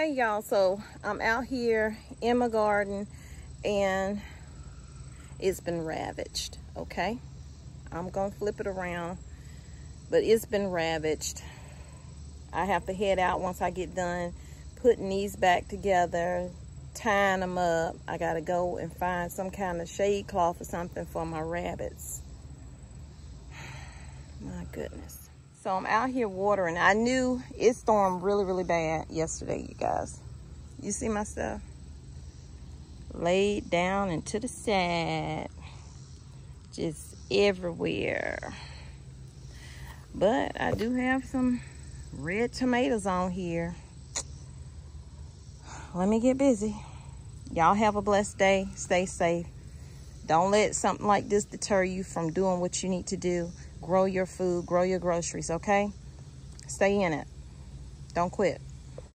Hey y'all, so I'm out here in my garden and it's been ravaged, okay? I'm gonna flip it around, but it's been ravaged. I have to head out once I get done putting these back together, tying them up. I gotta go and find some kind of shade cloth or something for my rabbits. My goodness. So I'm out here watering. I knew it stormed really, really bad yesterday, you guys. You see my stuff? Laid down and to the side. Just everywhere. But I do have some red tomatoes on here. Let me get busy. Y'all have a blessed day. Stay safe. Don't let something like this deter you from doing what you need to do grow your food, grow your groceries, okay? Stay in it. Don't quit.